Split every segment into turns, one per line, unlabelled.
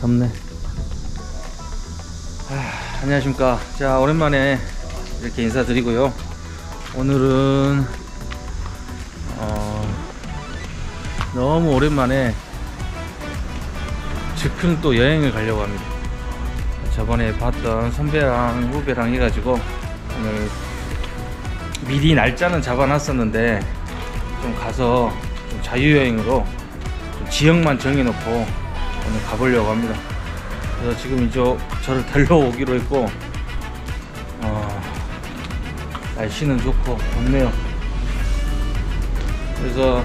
덥네. 아, 안녕하십니까. 자, 오랜만에 이렇게 인사드리고요. 오늘은, 어, 너무 오랜만에 즉흥 또 여행을 가려고 합니다. 저번에 봤던 선배랑 후배랑 해가지고 오늘 미리 날짜는 잡아놨었는데 좀 가서 좀 자유여행으로 좀 지역만 정해놓고 오늘 가보려고 합니다. 그래서 지금 이제 저를 달려오기로 했고 어, 날씨는 좋고 덥네요. 그래서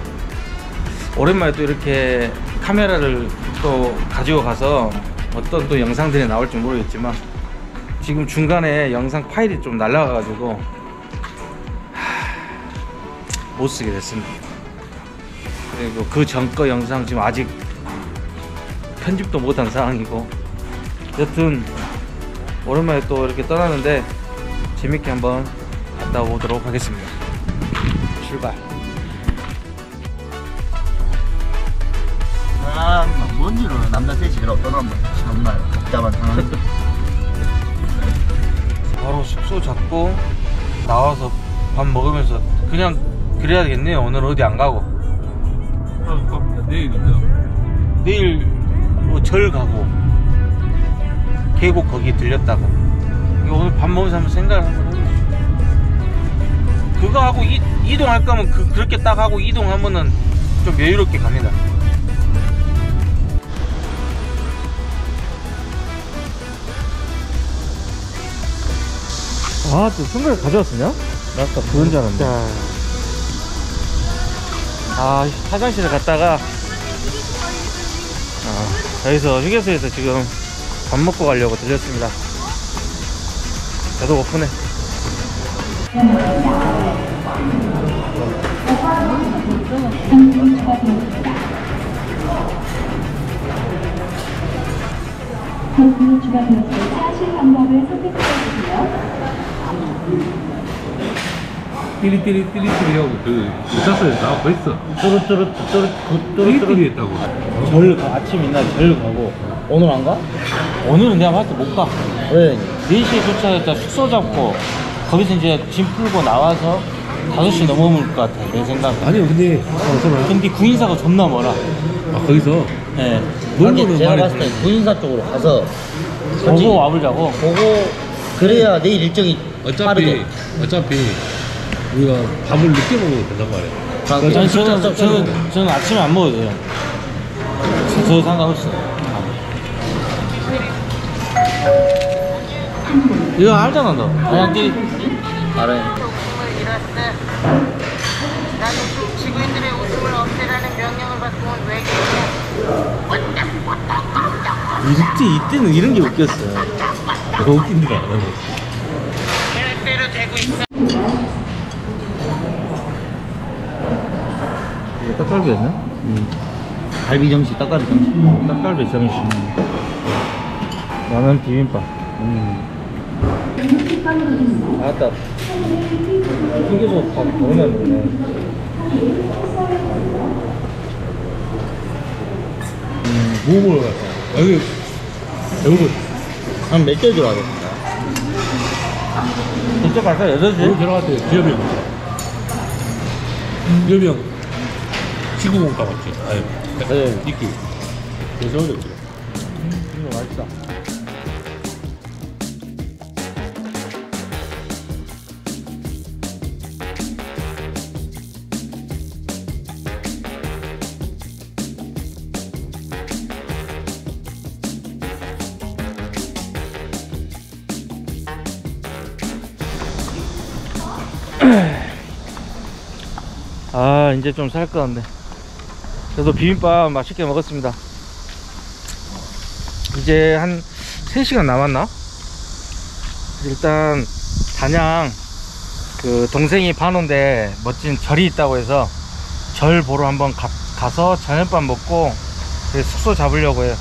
오랜만에 또 이렇게 카메라를 또 가지고 가서 어떤 또 영상들이 나올지 모르겠지만 지금 중간에 영상 파일이 좀 날라가가지고 하, 못 쓰게 됐습니다. 그리고 그 전 거 영상 지금 아직 편집도 못한 상황이고 여튼 오랜만에 또 이렇게 떠나는데 재밌게 한번 갔다 오도록 하겠습니다. 출발.
아, 뭔지로 남자 셋이 그러 떠나면 정말 복잡한 상황.
바로 숙소 잡고 나와서 밥 먹으면서 그냥 그래야 되겠네요. 오늘 어디 안 가고
아, 내일인데.
내일 뭐 절 가고 계곡 거기 들렸다가 이거 오늘 밥 먹으면서 한번 생각을 한번 해보시죠. 그거 하고 이, 이동할 거면 그, 그렇게 딱 하고 이동하면은 좀 여유롭게 갑니다. 아, 또 선글 가져왔었냐? 나 아까 그런 줄 알았는데. 아, 화장실에 갔다가, 아, 여기서 휴게소에서 지금 밥 먹고 가려고 들렸습니다. 저도 고프네.
그 주변에서 사실 방법을 선택해 주세요.
띠리띠리 띠리띠리 하고 그 유사서에 나오고 있어.
뚜루뚜루, 뚜루,
띠리띠리
뚜루뚜루.
했다고.
절, 가, 아침 이날 절 가고.
오늘 안 가?
오늘은 내가 봤을 때 못 가.
왜?
4시에 도착했다 숙소 잡고, 거기서 이제 짐 풀고 나와서 5시 넘어올 것 같아, 내 생각에.
아니요, 근데
근데 구인사가 존나 멀어.
아, 거기서
예.
놀고는
제가 봤을 때 구인사 쪽으로 가서
보고 와보자고.
보고 그래야 내일 일정이
어차피
빠르게.
어차피 우리가 밥을 늦게 먹어도 된단 말이야.
아,
아니,
그냥
저는, 저는,
쪄주고.
저는 아침에 안 먹어도 돼요. 저, 저 상관없어. 이거 알잖아, 너. 그냥 끼
알아요.
잃었어. 나는 그 지구인들의 웃음을 없애라는 명령을 받고 온 외계인이야.
이때, 이때는 이런 게 웃겼어요.
너무 웃긴다.
대로 되고 있어.
이거 떡갈비였나?
음. 갈비 정식, 떡갈비 정식.
떡갈비 정식. 라면 비빔밥.
음.
아따. 튕겨서 밥 너무 많이 먹네.
뭐 먹으러 갈까? 여기 여기
한몇 개월 들어가겠다.
이쪽 갈까? 8시?
여기 들어갈 때 기업이. 기업이 형 지구공 가봤지? 아유,
네.
니끼. 그래서 어디
이거 맛있다. 아 이제 좀 살 것 같네 그래도 비빔밥 맛있게 먹었습니다. 이제 한 3시간 남았나? 일단 단양 그 동생이 반원데 멋진 절이 있다고 해서 절 보러 한번 가, 가서 저녁밥 먹고 숙소 잡으려고 해요.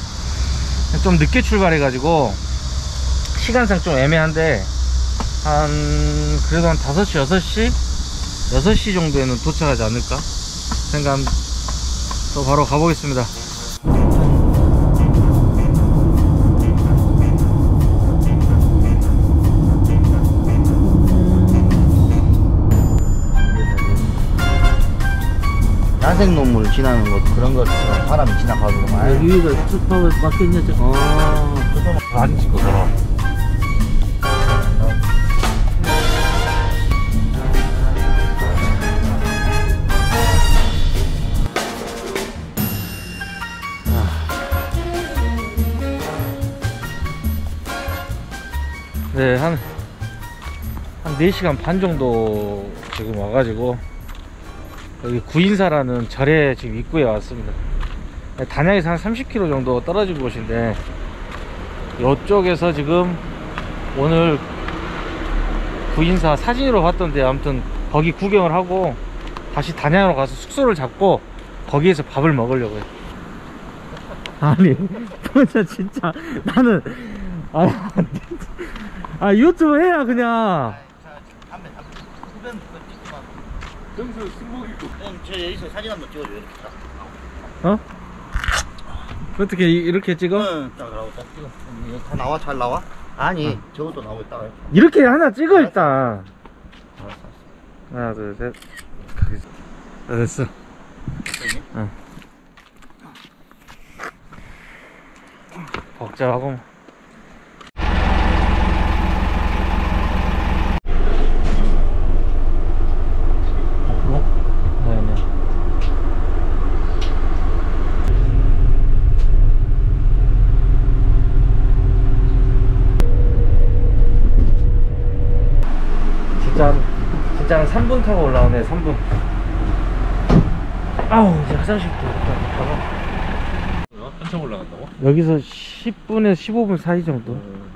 좀 늦게 출발해 가지고 시간상 좀 애매한데 한 그래도 한 5시 6시? 6시 정도에는 도착하지 않을까 생각 또 바로 가보겠습니다.
야생 논물 지나는 것 그런 것처럼 사람이
지나가고만 유익을 슈퍼 마켓이었죠 아,
슈퍼 마켓 아니지 그거 네, 한, 한 4시간 반 정도 지금 와가지고, 여기 구인사라는 절에 지금 입구에 왔습니다. 단양에서 한 30km 정도 떨어진 곳인데, 이쪽에서 지금 오늘 구인사 사진으로 봤던데 아무튼 거기 구경을 하고 다시 단양으로 가서 숙소를 잡고 거기에서 밥을 먹으려고요. 아니, 진짜 진짜 나는 아, 아 유튜브 해야 그냥
정수 승복 입고
저 여기서 사진 한번 찍어줘 이렇게 딱.
어? 어떻게 이- 이렇게 찍어?
응, 딱 나와, 딱 찍어. 음, 다 나와, 잘 나와? 아니, 저것도 나오고 있다가.
이렇게 하나 찍어 일단.
알았어, 알았어.
하나 둘 셋. 거기서. 아, 됐어. 응. 복잡하고. 진짜 한- 진짜 한 3분 타고 올라오네 3분 아우 이제 화장실도 일단 가봐
한참 올라간다고?
여기서 10분에서 15분 사이 정도
음,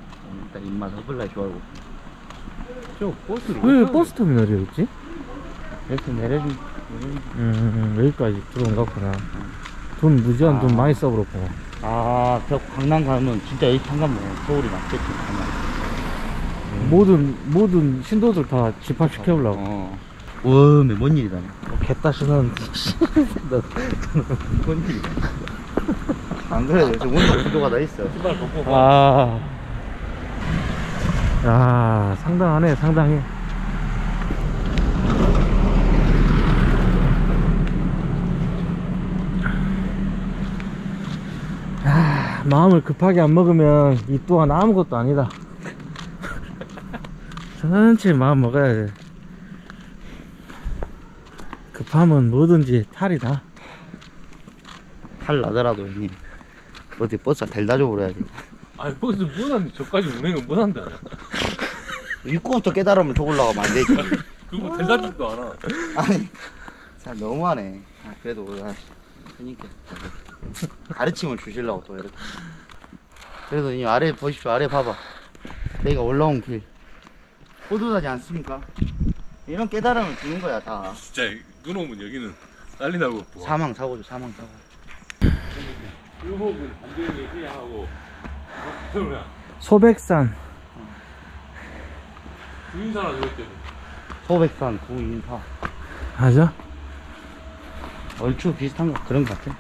일단 입맛 허블라 좋아하고.
저 버스를 왜못
버스 터미널이 있지?
이렇게 내려준,
음 여기까지 들어온가 보나 돈 무지한 돈
아.
많이 써버렸구나
아, 저 강남 가면 진짜 여기 잠깐만 서울이 낫겠지, 가면.
모든 모든 신도들 다 집합시켜보려고
어. 와, 뭔 일이다.
뭐 개따시는
뭔 일이다. 안 그래도 요즘 운동 구조가 다 있어.
신발 벗고 봐.
아, 야 상당하네 상당해 아, 마음을 급하게 안 먹으면 이 또한 아무것도 아니다 천천히 마음 먹어야 돼 급하면 뭐든지 탈이다
탈 나더라도 형님. 어디 버스 델다 줘버려야지.
아니 버스 못한데 저까지 운행은 못한다
입구부터 깨달으면 저 올라가면 안 되지.
그거 대단지도 않아
아니, 참 너무하네. 아, 그래도 아, 그니까 가르침을 주시려고 또 이렇게. 그래도 이 아래 보십시오. 아래 봐봐. 내가 올라온 길. 호두하지 않습니까? 이런 깨달음을 주는 거야 다.
진짜 눈 오면 여기는 난리 나고
사망 사고죠 사망 사고.
의혹은 반대로 얘기야 하고
소백산
주인사라 그랬더니
소백산 구인사.
맞아?
얼추 비슷한 거 그런 것 같아.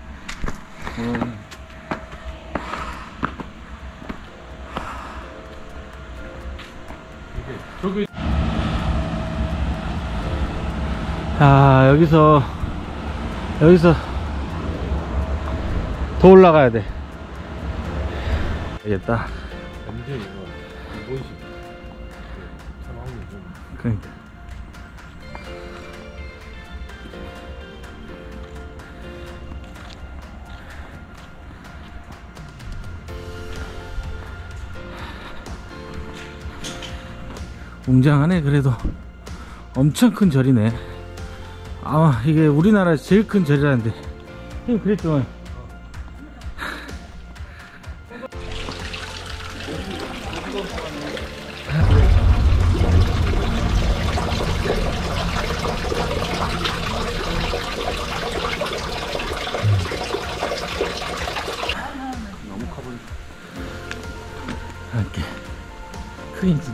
저기
아 여기서 여기서 더 올라가야 돼.
전화하면 좀
그러니까 웅장하네 그래도. 엄청 큰 절이네. 아마 이게 우리나라에서 제일 큰 절이라는데. 형 그랬죠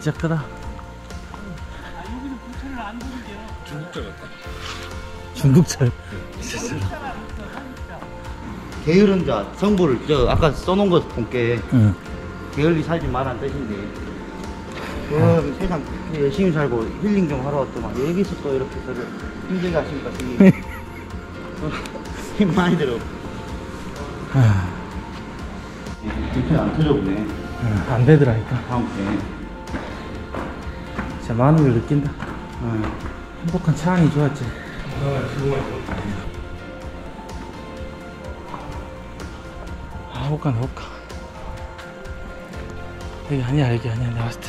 진짜 크다 중국절
게으른 자 성부를 저 아까 써놓은 거 본게
응.
게을리 살지 말란 뜻인데 그 세상 열심히 살고 힐링 좀 하러 왔더만 여기서 또 이렇게 저를 힘들게 하시니까 되게 힘 많이 들어. 이렇게 안 터져보네.
응, 안 되더라니까.
다음 게.
진짜 마음을 느낀다.
응.
행복한 차 안이 좋았지. 아, 못 가네, 못 가. 여기 아니야, 여기 아니야, 내가 봤을 때.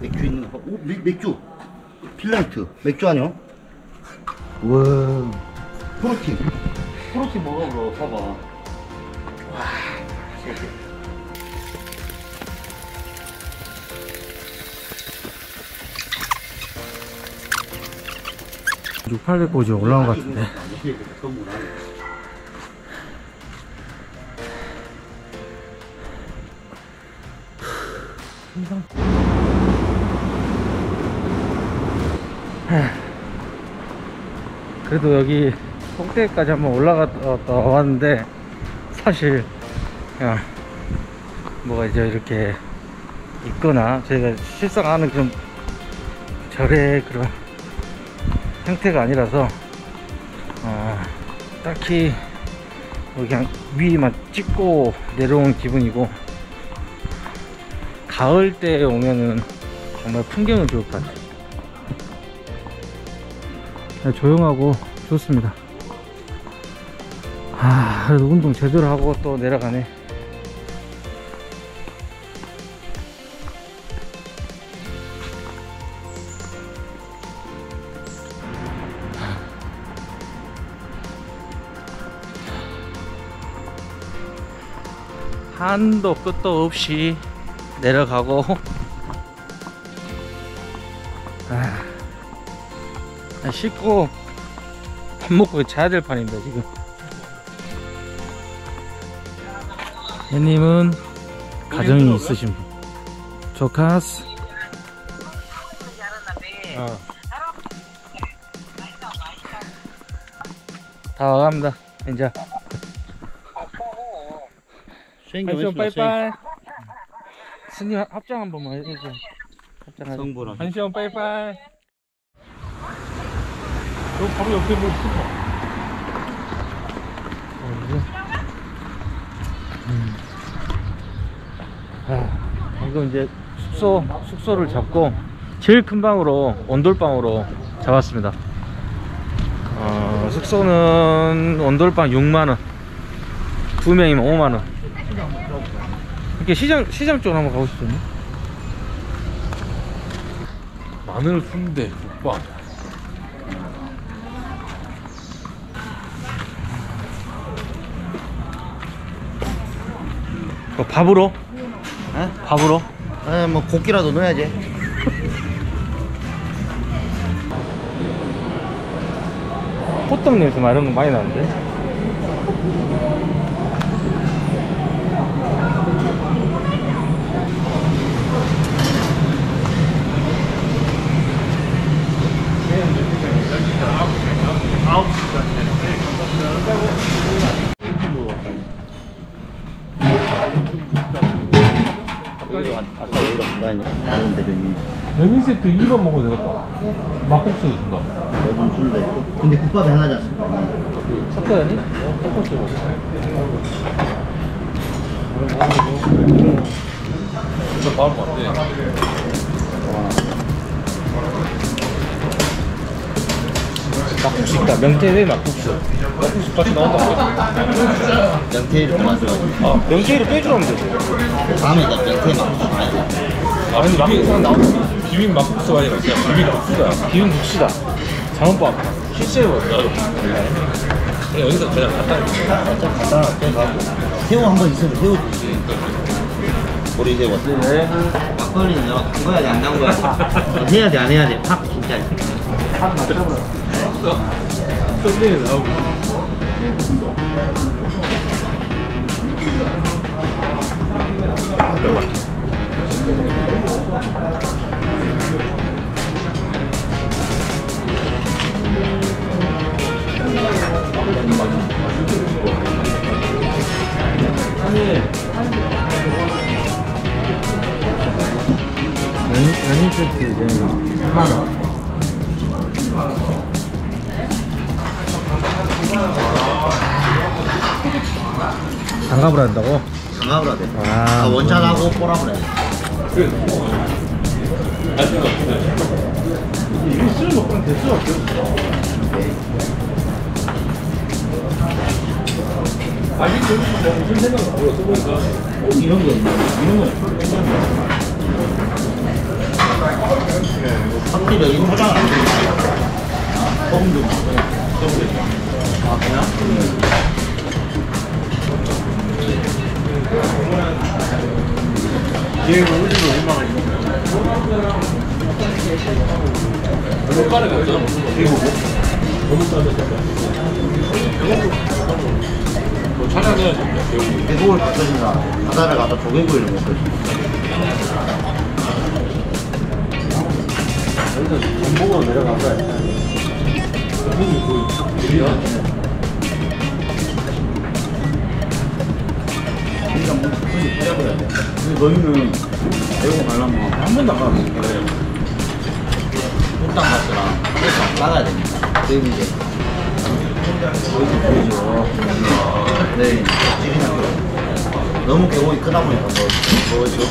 맥주 있는 거. 오, 맥, 맥주. 필라이트. 맥주 아니야? 우와. 프로틴. 프로틴 먹어, bro. 봐봐. 와.
6, 800고지 올라온 것 같은데. 그래도 여기 꼭대기까지 한번 올라갔다 왔는데 사실 뭐가 이제 이렇게 있거나 저희가 실상 아는 그런 절의 그런 형태가 아니라서 어, 딱히 뭐 그냥 위만 찍고 내려온 기분이고 가을 때 오면은 정말 풍경은 좋을 것 같아요. 네, 조용하고 좋습니다. 아 그래도 운동 제대로 하고 또 내려가네 한도 끝도 없이 내려가고. 아, 아, 씻고 밥 먹고 자야 될 판입니다 지금. 얘님은 가정이 있으신 분. 조카스. 어. 다 와갑니다. 이제 한시원 빠이빠이 스님 합장 한 번만 해주세요 합장하자
성분은.
한시원 빠이빠이
너 바로 옆에 뭐 있어?
음. 아, 이거 이제 숙소 숙소를 잡고 제일 큰 방으로 온돌방으로 잡았습니다. 어, 숙소는 온돌방 6만 원, 두 명이면 5만 원. 이렇게 시장 시장 쪽으로 한번 가고 싶었네.
마늘 순대 국밥
그 밥으로
에?
밥으로
에, 뭐, 고기라도 넣어야지.
호떡 냄새 막 이런 거 많이 나는데.
여기도 아- 아까 여기가 간다니. 다른 대표님.
메밀 세트 2번 먹어도 되겠다 막국수 준다
여분 술래. 근데 국밥이 하나지 않습니까?
섞어야 돼?
진짜 마음 맞네
막국수 있다. 명태회 막국수.
막국수 같이 나온다
명태를 더 만들어가지고.
아, 명태회를 빼주라면 되지.
다음에 나 명태 막국수 봐야 돼.
아니 비빔, 비빔 막국수가 아니라 그냥 비빔 국수다
기운 국수다. 장어밥. 실제로.
그냥 여기서 그냥 갖다 놓고
간단하게 가고. 새우 한 번 있으면 새우 주지. 우리 새우.
네.
막걸리는 내가 담가야 돼, 안 담가야 돼. 해야 돼, 안 해야 돼. 팍, 진짜.
썸네일 나오고
연인, 장갑을 한다고?
장갑을 하대.
아,
원샷하고 뽀라을 해 이게 쓰는 것보다 됐어 런거 있네. 이런 거. 확실히 여기 포장 안 돼. 소금 좀. 아, 그냥? 얘가 우리도 얼마나
손가락이 없잖아. 뭐 찾아내야지. 배우고.
계곡을 갔더니가 바다를 가서 조개구이를 먹거든.
전복으로 내려간 거야.
그러니까 뭐 거의 때려버려야 돼. 근데 너희는 배우고 가려면 한 번도 안 가면 그래. 뚝딱 맛이랑 그래서 나가야 됩니다. 이제 여기서. 네, 너무 계곡이 크다 보니까 뭐, 뭐 없어요.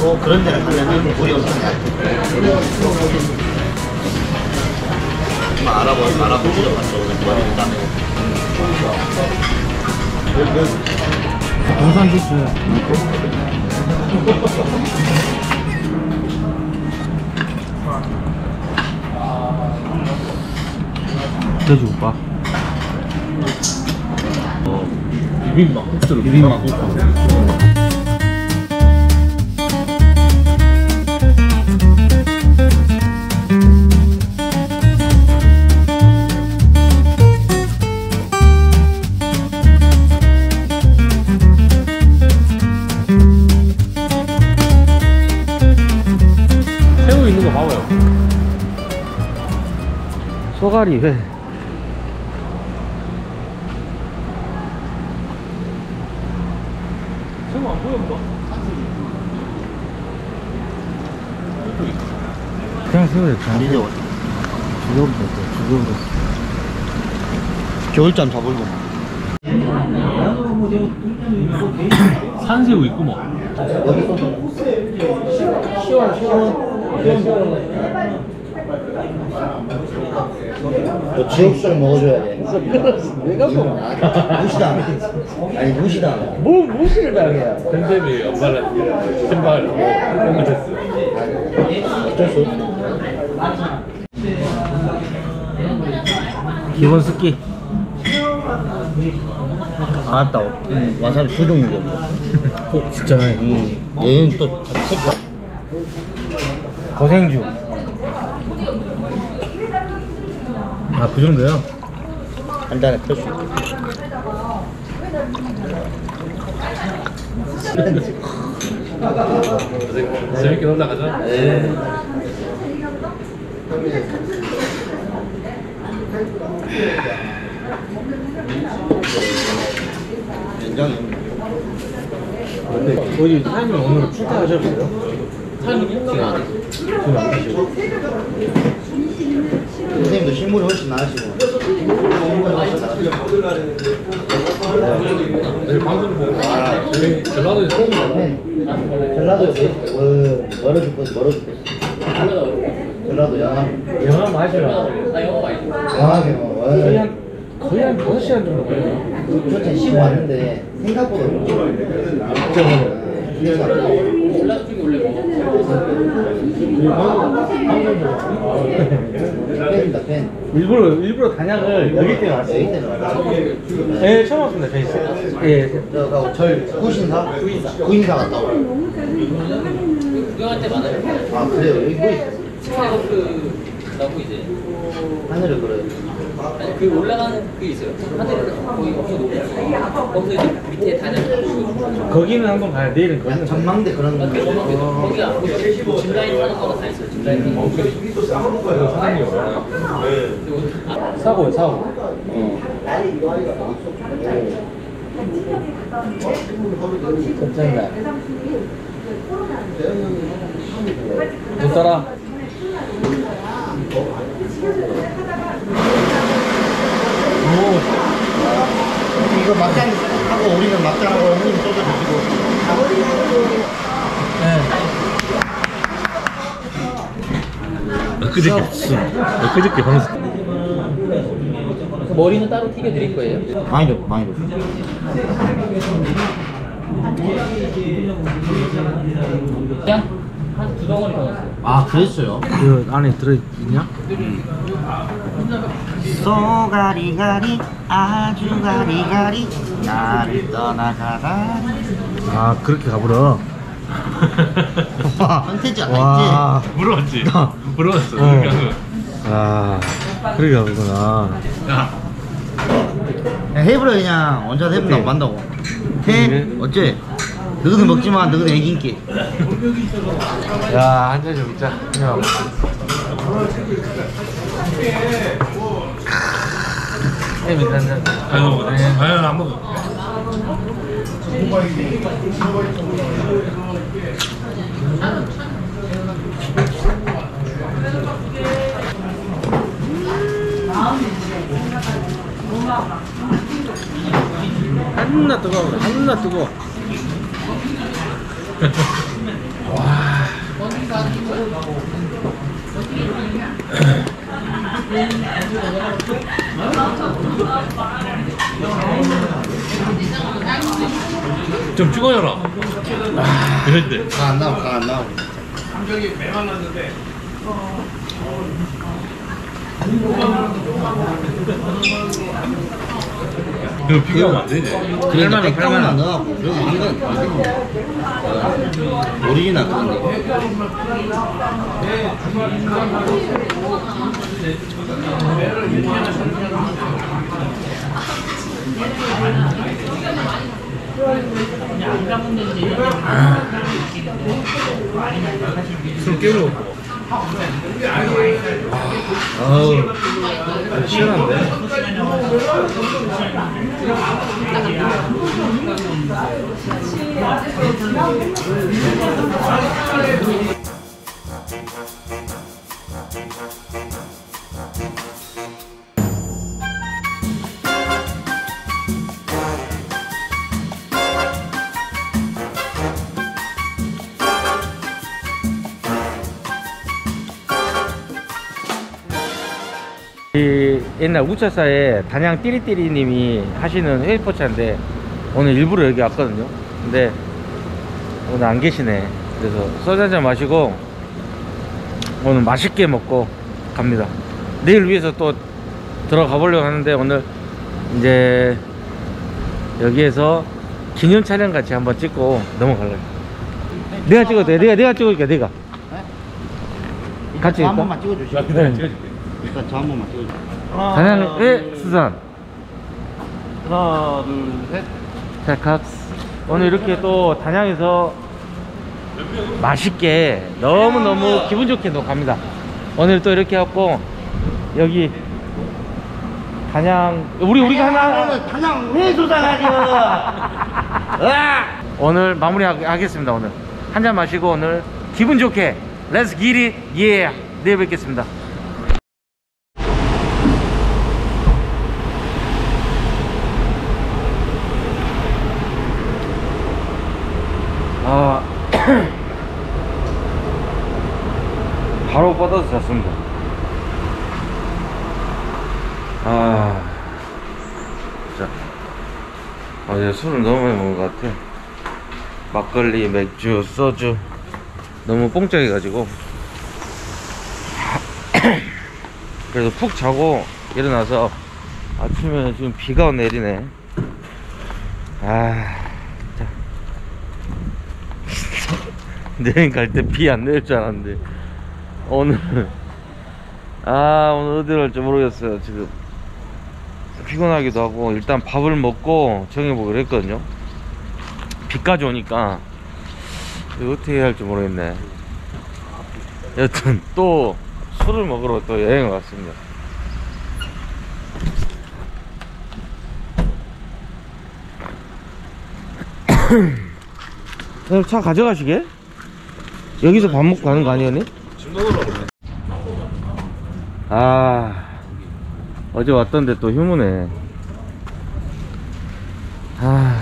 또 그런 데를 가면은 물이 엄청. 한번 알아보, 알아보시죠. 맞죠? 머리를 짜내고.
동산 주스. 돼지국밥.
비빔막 국수를
비빔막
국수. 새우 있는 거 봐봐요.
소가리 회.
새우 안 보여 뭐?
그냥 새우였잖아.
이제
죽여버렸어. 죽여버렸어.
겨울잠 자보려고.
산새우 있고 뭐.
너 지옥술 먹어줘야 돼. 왜 갖고? 무시당. 아니 무시당.
뭐, 무시를 당해.
팬데믹 엄마는 신발 뭐 됐어.
어쩔 수 없어.
기본 습기.
알았다. 응. 와사비 두 종류 정도.
어, 진짜.
응. 얘는 또 색깔.
고생주. 아, 그 정도요?
한 잔에 펼수.
재밌게 놀다 가자.
네. 연장이.
어디 사장님 오늘 출퇴하셨어요?
선생님도 실물이 훨씬 나으시고.
내일 방송 보고 아, 저희 전라도에 처음 가.
전라도 어, 멀어 죽겠어, 멀어 죽겠어. 전라도 양암.
영화 마시라.
양암이 뭐.
거의 한, 거의 한 5시간 정도 걸려요.
저한테 쉬고 왔는데 생각보다 팬
일부러, 일부러 단양을 여기 때문에 왔어요.
여기 때문에 왔어
예, 처음 왔습니다, 저희. 예.
저가 절 구신사? 구인사 구인사 갔다 와
구경할 때 많아요.
아 그래요 여기 뭐 있어
스 카이워크 나고 이제
하늘을 그려요.
아니 그 올라가는 그 있어요. 하늘에 거기 엄청 높고 거기서 이제 밑에 단양
거기는 한번 가야 내일은 거기는 가야
전망대 그런 거
거기 안 보이고 짚라인 타는 거가 다 있어요. 짚라인.
사장님 와요.
사고요, 사고.
괜찮다
좋더 라.
이거 막장 하고 우리는 막장하고 형님 소주 드시고.
엊그저께 엊그저께 방송
머리는 따로 튀겨 드릴 거예요.
많이 줘, 많이 줘.
그냥 한 두 덩어리 넣었어요.
아, 그랬어요?
그 안에 들어있냐?
쏘가리가리 아주 가리가리 나를 떠나가다니
아 그렇게 가버려
와 컨텐츠
안와
물어봤지? 물어봤어
어.
그러니까 그-
아 그렇게
야
했지? 해버려 그냥 혼자 해본다고 만다고 해? 어째? 너희들 먹지 마 너희들 애기인게
야 한 잔 좀 있자 그냥 햄이 한잔
아유 아유 안 먹어
한나 뜨거워 한나 뜨거워
좀 찍어줘라. 이럴 때
가안 나오고 가안 나오고
이거 비교하면 안 되지.
그러니까 백다운만 넣어갖고 그리고 이건 어, 오리지널. 그런 거
술 깨우고
어우 시원한데 옛날 우차사에 단양 띠리띠리님이 하시는 회포차인데 오늘 일부러 여기 왔거든요. 근데 오늘 안 계시네. 그래서 소주 한잔 마시고 오늘 맛있게 먹고 갑니다. 내일 위해서 또 들어가 보려고 하는데 오늘 이제 여기에서 기념 촬영 같이 한번 찍고 넘어갈래요. 내가 찍어도 돼. 내가 내가 찍을게. 내가. 같이
저 한? 번만 찍어주시고
네.
일단 저 한 번만 찍어주 시고
단양의 수산.
하나 둘셋.
셀캅스 오늘 이렇게 또 단양에서 맛있게 너무너무 기분 좋게 또 갑니다. 오늘 또 이렇게 해갖고 여기 단양 우리 우리가 하나.
단양 회수사가지고
오늘 마무리 하겠습니다 오늘. 한 잔 마시고 오늘 기분 좋게 렛츠 기릿 예 내일 뵙겠습니다 바로 뻗어서 잤습니다. 아 진짜. 어제 술을 너무 많이 먹은 것 같아. 막걸리, 맥주, 소주. 너무 뽕짝해가지고. 그래서 푹 자고 일어나서 아침에 지금 비가 내리네. 아 진짜. 내일 갈때 비 안 내릴 줄 알았는데 오늘 아 오늘 어디 갈지 모르겠어요 지금. 피곤하기도 하고 일단 밥을 먹고 정해보기로 했거든요. 비까지 오니까. 어떻게 해야 할지 모르겠네. 여튼 또 술을 먹으러 또 여행을 왔습니다. 오늘 차 가져가시게? 여기서 밥 먹고 가는 거 아니었니? 아 어제 왔던데 또 휴무네. 아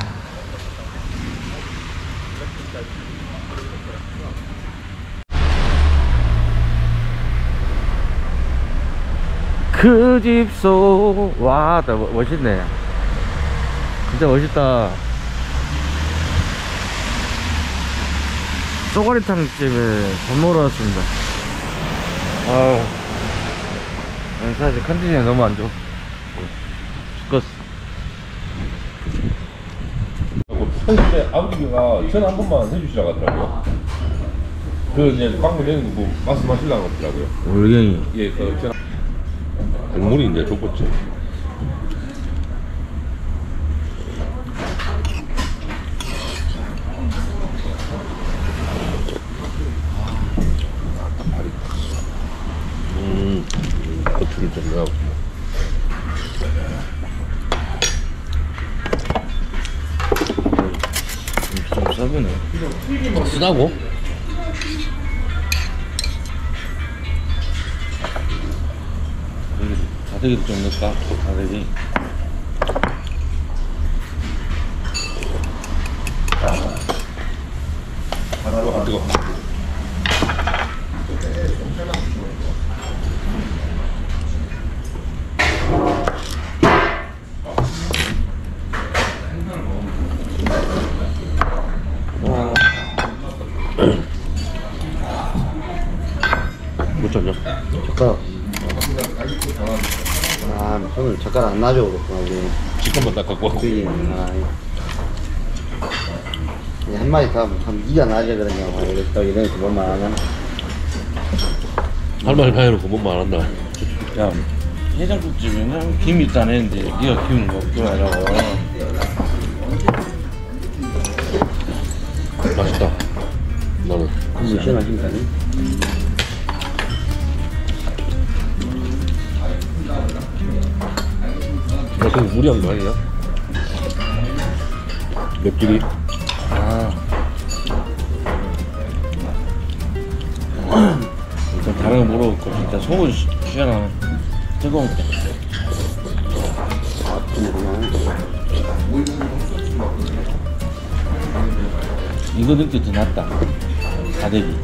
그 집속 와 나, 멋있네. 진짜 멋있다. 쪼가리탕 집에 밥 먹으러 왔습니다. 아우 아니, 사실 컨디션이 너무 안 좋아 죽겠어
때 아버지가 전화 한 번만 해주시라고 하더라고요. 그 이제 방문 내는 거 말씀하시려고 하더라고요.
올갱이
예, 그 전화. 국물이 이제 좋겠지. 고추를 좀
싸구네
쓰다고?
다대기도 좀 넣을까? 다대기
아, 뜨거. 못 잡냐?
젓가락. 아, 오늘 젓가락 안 놔줘, 그렇구나, 우리.
지금만 딱 갖고 왔고.
그지? 아, 이 한마디 니가 놔줘, 그러냐고. 이랬다, 이러니까 뭔말 안 하나.
할말 다 해놓고 뭔말 안 한다.
야 해장국집에는 김이 있다 했는데 네가 김을 먹지 말라고
맛있다. 나는.
국물 시원하십니까?
나 지금 무리한 거 아니야? 맵찔이.
아 일단 다른 거 물어볼거 일단 속은 시- 시원하네 뜨거운 게 이거 게더 낫다. 다대기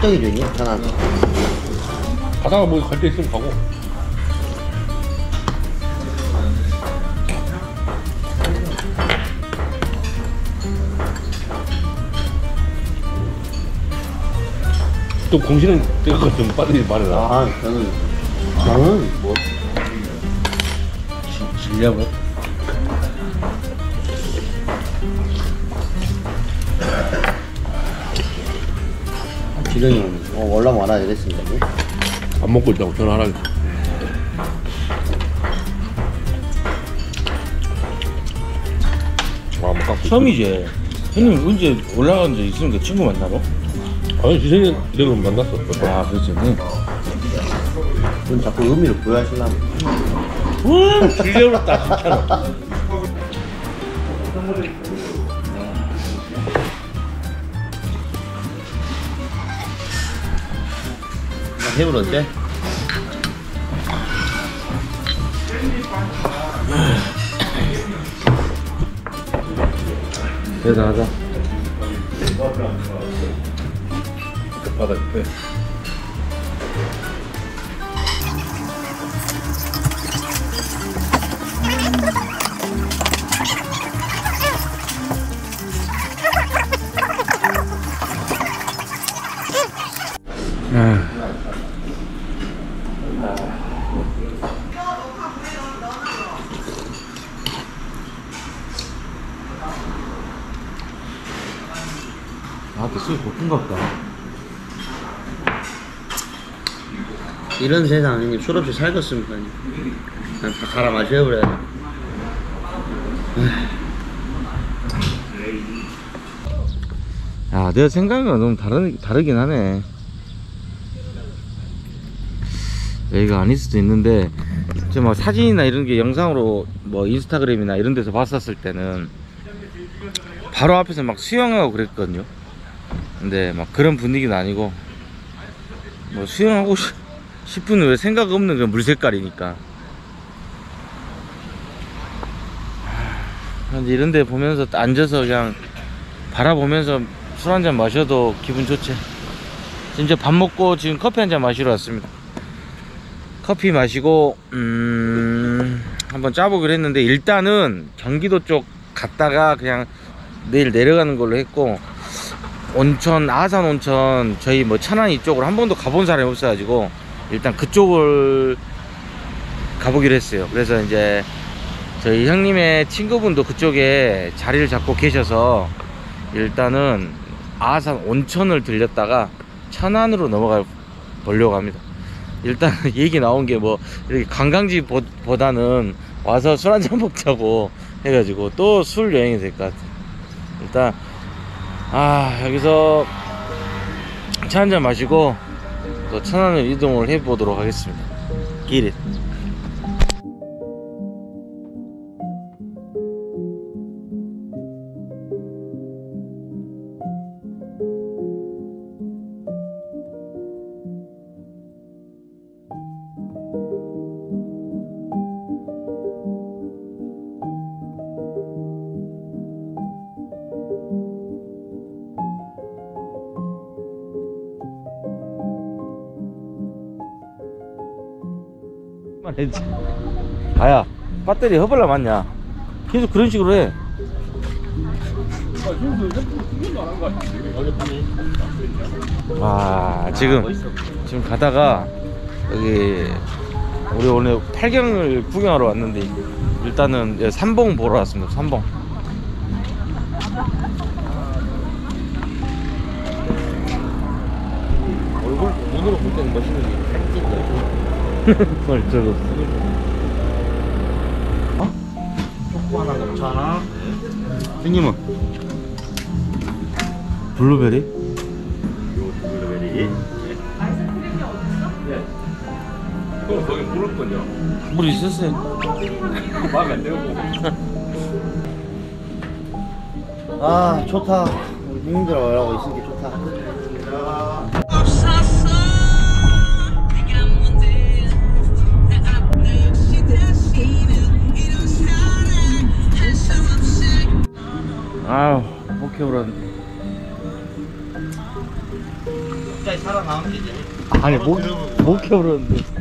확정이 되니? 하나.
가다가 뭐갈때 있으면 가고. 또 공시는 때가 좀 빨리 말해라.
아, 저는, 저는 뭐,
질려버
지렁이는, 어, 원래 뭐하나 이랬습니다.
안 먹고 있다고 전화하라. 아, 뭐 깎고
처음이지 형님 언제 올라간 적 있으니까 친구 만나러?
있어. 아니, 지생이 이런 거 만났어.
아 그렇지 응.
그럼 자꾸 의미를 부여하시려면.
우 질려버렸다 진짜로
어때?
대단하다
바닥 빼.
이런 세상 형님 술 없이 살겠습니까? 그냥 다 갈아 마셔버려야 돼.
야, 내가 생각과 너무 다르, 다르긴 하네. 여기가 아닐 수도 있는데, 지금 막 사진이나 이런 게 영상으로 뭐 인스타그램이나 이런 데서 봤었을 때는 바로 앞에서 막 수영하고 그랬거든요. 근데 막 그런 분위기는 아니고, 뭐 수영하고 싶, 싶은 왜 생각 없는 그 물 색깔이니까. 근데 이런 데 보면서 앉아서 그냥 바라보면서 술 한 잔 마셔도 기분 좋지. 진짜 밥 먹고 지금 커피 한 잔 마시러 왔습니다. 커피 마시고 음 한번 짜보기로 했는데 일단은 경기도 쪽 갔다가 그냥 내일 내려가는 걸로 했고 온천 아산 온천 저희 뭐 천안 이쪽으로 한 번도 가본 사람이 없어가지고 일단 그쪽을 가보기로 했어요. 그래서 이제 저희 형님의 친구분도 그쪽에 자리를 잡고 계셔서 일단은 아산 온천을 들렸다가 천안으로 넘어가 보려고 합니다. 일단 얘기 나온 게 뭐 이렇게 관광지 보- 보다는 와서 술 한잔 먹자고 해가지고 또 술 여행이 될 것 같아 일단 아 여기서 차 한잔 마시고 또 천안을 이동을 해 보도록 하겠습니다. 기릿 배터리 허벌나 맞냐 계속 그런 식으로 해 와, 지금, 지금 가다가, 여기, 우리 오늘 팔경을 구경하러 왔는데, 일단은 여기 삼봉 보러 왔습니다, 삼봉.
얼굴 눈으로 볼 때는 멋있는 게
헐, 저거. 형님은? 블루베리?
블루베리.
그럼 거기 물을 거냐
물 있었어요.
마음에 안 들고
아 좋다. 와라고 있으니까
아우, 목해오랐는데.
갑자기 살아남은 게
아니, 목, 목해오랐는데.